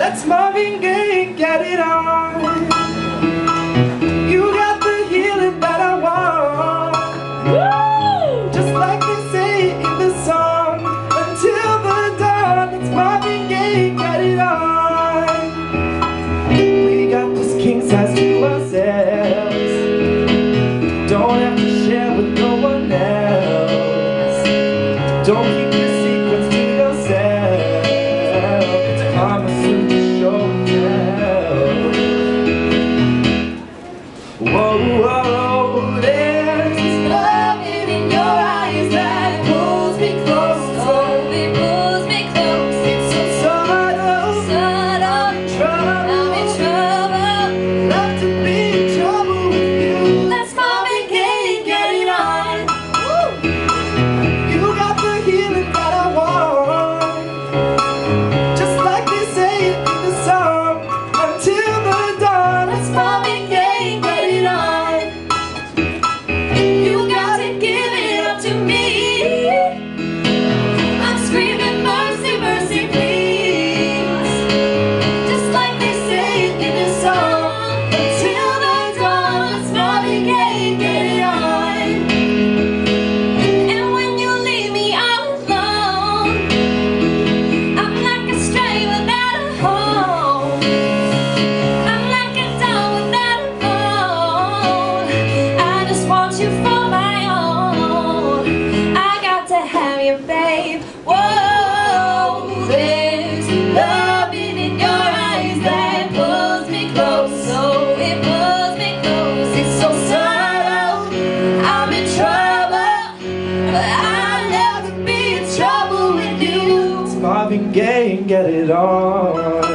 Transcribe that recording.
Let's Marvin Gaye get it on. You got the healing that I want. Just like they say in the song. Until the dawn, it's Marvin Gaye get it on. We got this king size to ourselves. Don't have to share with no one else. Don't get it on.